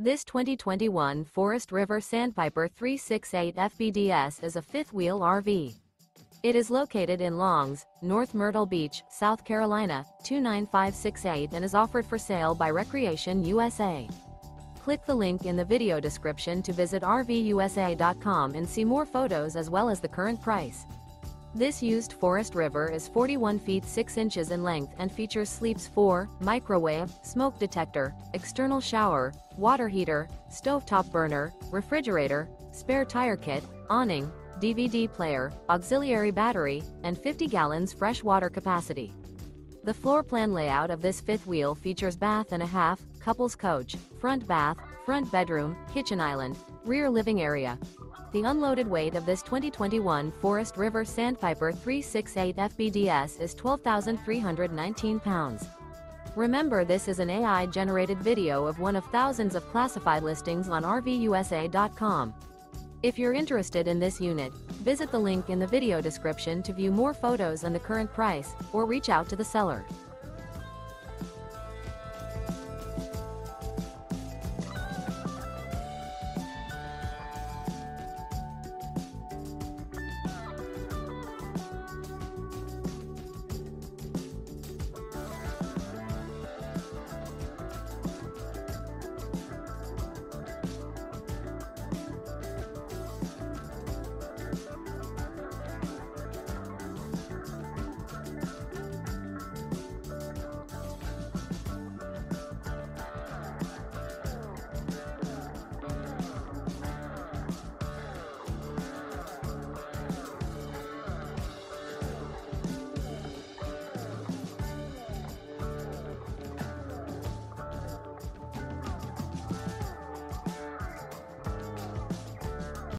This 2021 Forest River Sandpiper 368 FBDS is a fifth-wheel RV. It is located in Longs, North Myrtle Beach, South Carolina, 29568 and is offered for sale by Recreation USA. Click the link in the video description to visit RVUSA.com and see more photos as well as the current price. This used Forest River is 41 feet 6 inches in length and features sleeps 4, microwave, smoke detector, external shower, water heater, stovetop burner, refrigerator, spare tire kit, awning, DVD player, auxiliary battery, and 50 gallons fresh water capacity. The floor plan layout of this fifth wheel features bath and a half, couples coach, front bath, front bedroom, kitchen island, rear living area, the unloaded weight of this 2021 Forest River Sandpiper 368 FBDS is 12,319 pounds. Remember this is an AI-generated video of one of thousands of classified listings on RVUSA.com. If you're interested in this unit, visit the link in the video description to view more photos and the current price, or reach out to the seller.